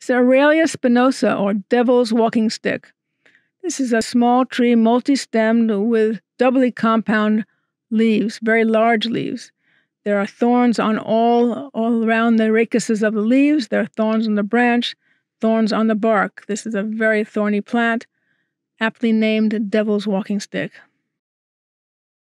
is Aralia spinosa, or devil's walking stick. This is a small tree, multi stemmed, with doubly compound leaves, very large leaves. There are thorns on all, all around the rachises of the leaves. There are thorns on the branch, thorns on the bark. This is a very thorny plant, aptly named devil's walking stick.